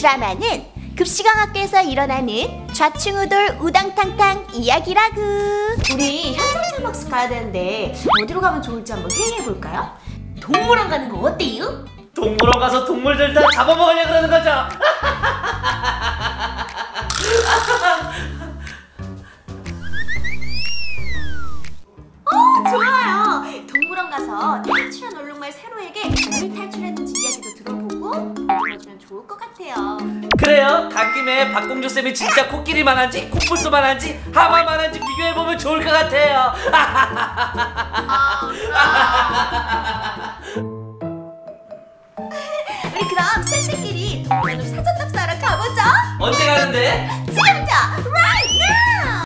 드라마는 급식왕 학교에서 일어나는 좌충우돌 우당탕탕 이야기라구. 우리 현장 촬영학습 가야 되는데 어디로 가면 좋을지 한번 회의해 볼까요? 동물원 가는 거 어때요? 동물원 가서 동물들 다 잡아먹으려 그러는 거죠? 좋아요. 동물원 가서 그래요. 간 김에 박공주 쌤이 진짜 코끼리만한지 코뿔소만한지 하마만한지 비교해보면 좋을 것 같아요. 우리 그럼 쌤들끼리 동물원으로 사전 답사하러 가보죠. 언제 가는데? 지금부터 right now.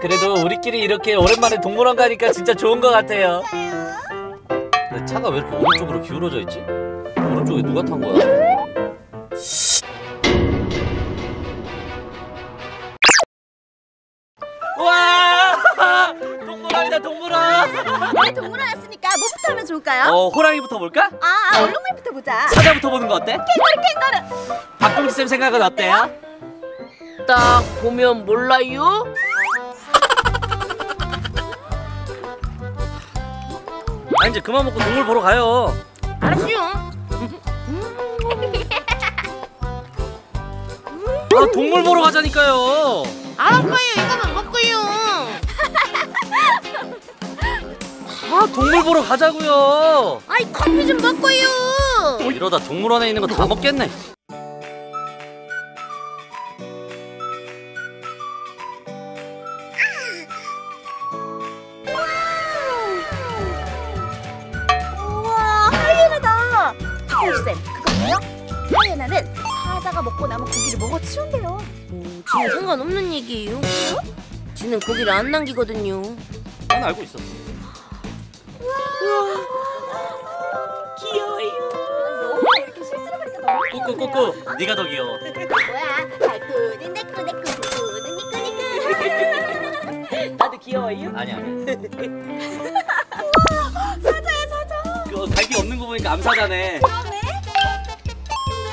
그래도 우리끼리 이렇게 오랜만에 동물원 가니까 진짜 좋은 것 같아요. 근데 차가 왜 이렇게 오른쪽으로 기울어져 있지? 오른쪽에 누가 탄 거야? 좋을까요? 어 호랑이부터 볼까? 아, 아, 얼룩말부터 보자. 사자부터 보는 거 어때? 캥거루 캥거루. 박공주 쌤 생각은 어때요? 딱 보면 몰라요? 아 이제 그만 먹고 동물 보러 가요. 알았어요. 아 동물 보러 가자니까요. 알았어요. 이거만 먹고요. 아 동물 보러 가자고요. 아이 커피 좀 먹고요. 이러다 동물원에 있는 거 다 먹겠네. 우와, 하이에나다. 쌤, 그거요? 하이에나는 사자가 먹고 남은 고기를 먹어 치운대요. 뭐, 지금 상관없는 얘기예요. 지는 고기를 안 남기거든요. 난 알고 있어. 귀여워요. 이렇게 실제로 보니까 너무 귀엽네요. 꾸꾸꾸꾸 네가 더 귀여워. 뭐야? 발꾸는 내꾸내꾸 구꾸는 니꾸니꾸. 나도 귀여워요. 아니 아니. 사자야 사자. 그 갈기 없는 거 보니까 암사자네. 그러네.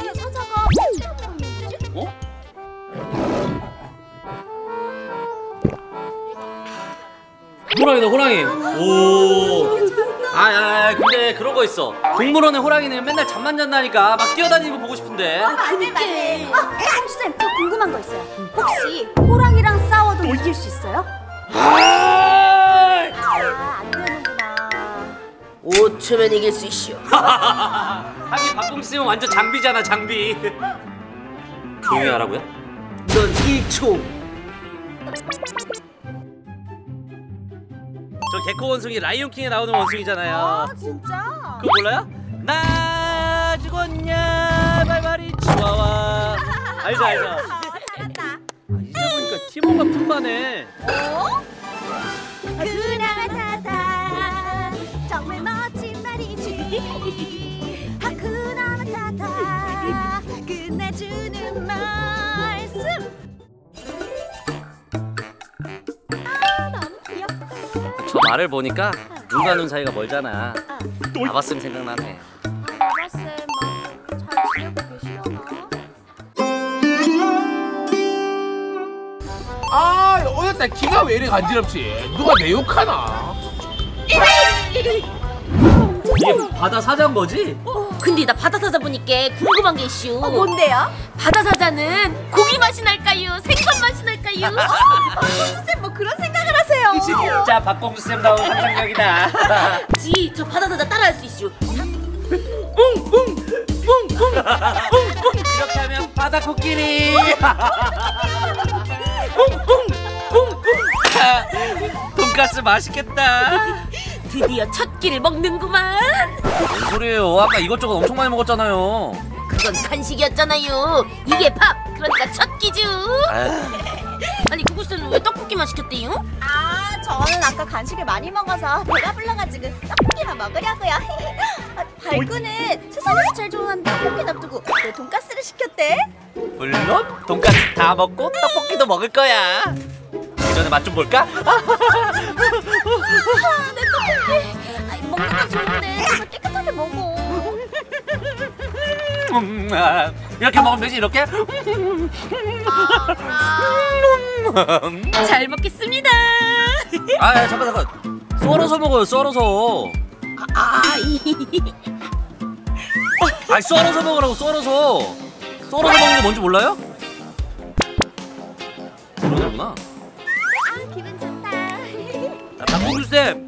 근데 사자가 무슨 먹는지? 어? 호랑이다 호랑이. 오. 아, 아, 아, 근데 그런 거 있어. 동물원에 호랑이는 맨날 잠만 잔다니까 막 뛰어다니는 거 보고 싶은데. 맞네 맞네. 어, 쌤, 저 궁금한 거 있어요. 혹시 호랑이랑 싸워도 이길 수 있어요? 아! 아, 안 되는구나. 5초면 이길 수 있슈. 하긴 박공수 쌤은 완전 장비잖아 장비. 조용히 하라고요? 넌 1초. 저 개코 원숭이 라이온킹에 나오는 원숭이잖아요. 아, 진짜? 그거 몰라요? 나 죽었냐 발발이 치와와 알죠 알죠 아, 잘한다. 아, 이제 보니까 티모가 품바네 어? 하쿠나마타타 정말 멋진 말이지 말을 보니까 눈과 눈 사이가 멀잖아 아바쌤 생각나네 아바쌤 잘 지내고 계시려나? 아 오늘따라 기가 왜 이리 간지럽지? 누가 내 욕하나? 이게 바다 사자인 거지? 근데 나 바다 사자 보니까 궁금한 게 있슈. 어 뭔데요? 바다 사자는 고기 맛이 날까요? 생선 맛이 날까요? 쌤뭐 그런 생각을 진짜 박공수쌤 다운 상상력이다 지, 저 바다 사자 따라할 수 있슈. 이렇게 하면 바다 코끼리 돈가스 맛있겠다 드디어 첫 끼를 먹는구만. 뭔 소리예요 아까 이것저것 엄청 많이 먹었잖아요 그건 간식이었잖아요. 이게 밥. 그러니까 첫 끼죠. 아휴, 아니 구구쌤은 왜 떡볶이만 시켰대요? 아, 저는 아까 간식을 많이 먹어서 배가 불러가지고 떡볶이나 먹으려고요. 아, 발구는 세상에서 제일 좋아하는 떡볶이 놔두고 왜 돈가스를 시켰대? 물론 돈가스 다 먹고 떡볶이도 먹을 거야 그 전에 맛 좀 볼까? 아, 내 떡볶이. 아이, 먹는 건 좋은데 이렇게 먹으면 되지 이렇게 잘 먹겠습니다. 아 야, 잠깐 잠깐 썰어서 먹어요 썰어서 아, 이. 아니 썰어서 먹으라고 썰어서 썰어서 먹는 거 뭔지 몰라요? 모르는구나 아 기분 좋다. 야, 박봉규 쌤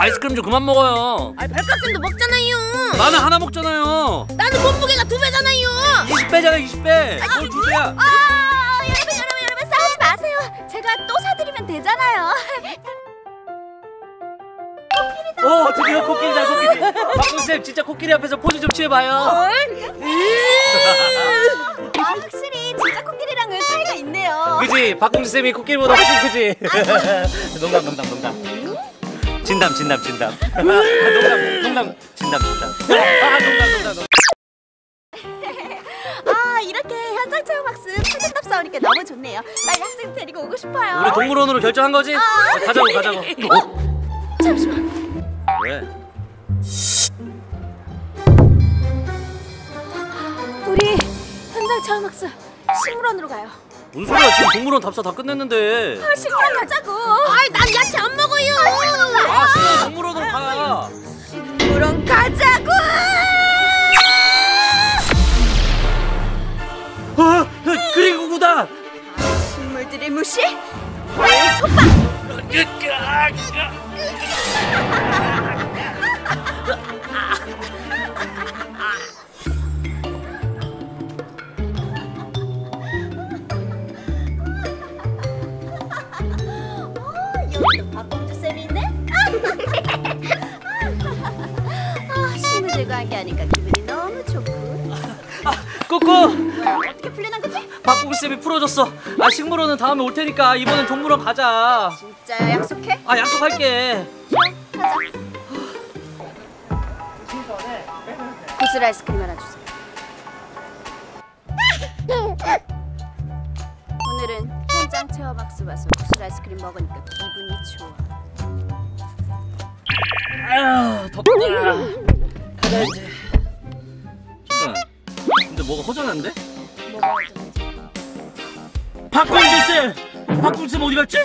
아이스크림 좀 그만 먹어요. 아, 발가락도 먹잖아요. 나는 하나 먹잖아요. 나는 몸무게가 두 배잖아요. 20배잖아 20배. 뭘두 배야? 아 여러분 여러분 여러분 싸우지 마세요. 제가 또 사드리면 되잖아요. 오 드디어 코끼리다 코끼리. 박봉규쌤 진짜 코끼리 앞에서 포즈 좀 취해봐요. 아 확실히 진짜 코끼리랑은 차이가 있네요. 그지? 박봉규쌤이 코끼리보다 훨씬 크지? 농담 농담 농담 진담 진담 진담 아, 농담 농담 진담 진담 아 농담 농담 농담 아 이렇게 현장 체험 학습 사전답 싸우니까 너무 좋네요. 빨리 학생 데리고 오고 싶어요. 우리 동물원으로 결정한 거지? 어, 가자고 가자고 어? 잠시만. 왜? 우리 현장 체험 학습 식물원으로 가요. 뭔 소리야 지금 동물원 답사 다 끝냈는데 아, 식물원 가자고. 아이, 난 야채 안 먹어요. 아, 친구들과 함께하니까 기분이 너무 좋고. 꾸꾸 뭐야, 어떻게 풀리는 거지? 박국쌤이 풀어줬어 아 식물원은 다음에 올 테니까 이번엔 동물원 가자 진짜야 약속해? 아 약속할게 가자. 구슬 아이스크림 하나 주세요. 오늘은 현장 체험 학습 와서 구슬 아이스크림 먹으니까 기분이 좋아. 아휴 덥다 가자 이제 뭐가 허전한데? 뭐가 어쩌지? 박국쌤 박국쌤 어디 갔지?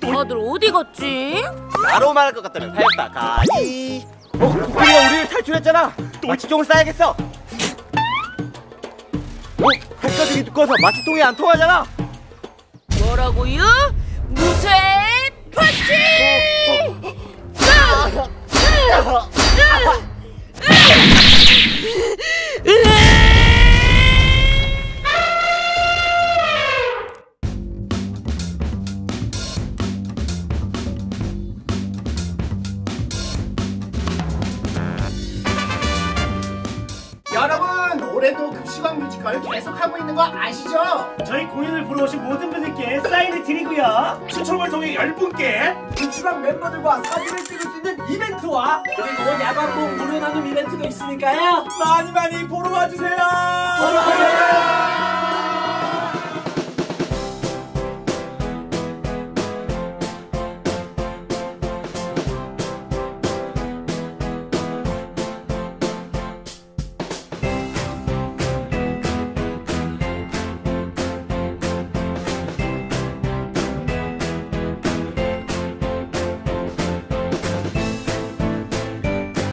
다들 어디 갔지? 바로 말할 것 같다면 살다 가니 어? 코끼리가 우리를 탈출했잖아 마취종을 쏴야겠어 어? 발가락이 두꺼워서 마취통이 안 통하잖아 뭐라고요? 무쇠 펀치! 여러분 올해도 급식왕 뮤지컬 계속하고 있는 거 아시죠? 저희 공연을 보러 오신 모든 분들께 사인을 드리고요. 추첨을 통해 10분께 급식왕 멤버들과 사진을 찍을 수 있는 이벤트와 그리고 야광봉 무료 나눔 이벤트도 있으니까요. 많이 많이 보러 와주세요. 보러 와주세요.